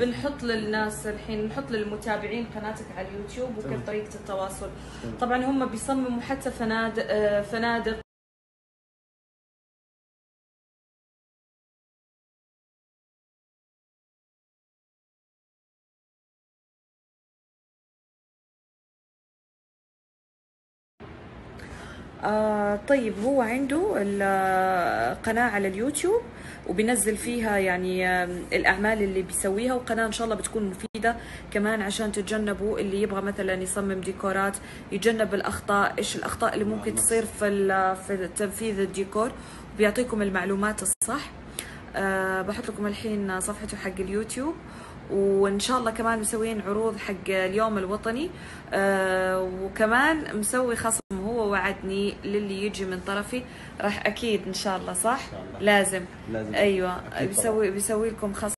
بنحط للناس الحين نحط للمتابعين قناتك على اليوتيوب وكيف طريقة التواصل. طبعا هم بيصمموا حتى فنادق آه، فنادق آه طيب هو عنده القناة على اليوتيوب وبينزل فيها يعني آه، الأعمال اللي بيسويها وقناة إن شاء الله بتكون مفيدة كمان عشان تتجنبوا اللي يبغى مثلا يصمم ديكورات يتجنب الأخطاء إيش الأخطاء اللي ممكن تصير في في تنفيذ الديكور وبيعطيكم المعلومات الصح. أه بحط لكم الحين صفحته حق اليوتيوب وإن شاء الله كمان مسويين عروض حق اليوم الوطني. أه وكمان مسوي خصم هو وعدني للي يجي من طرفي. راح أكيد إن شاء الله صح؟ إن شاء الله. لازم. لازم. أيوه. بيسوي بيسوي لكم خصم